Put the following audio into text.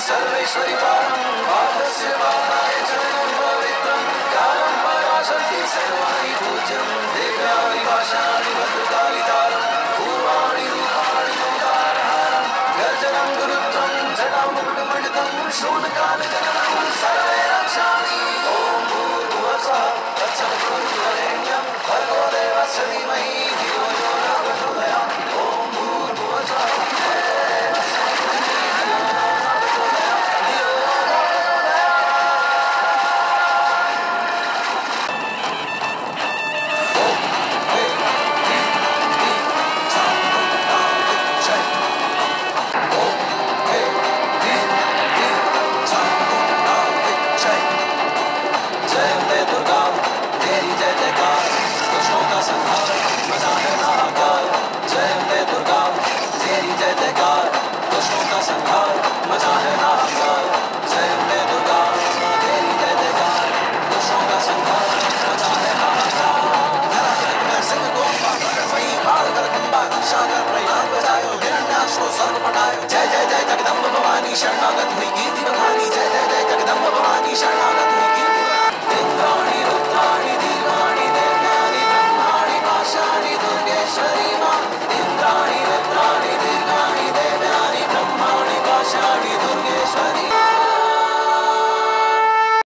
Sarveshwari पारम